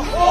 Oh, oh.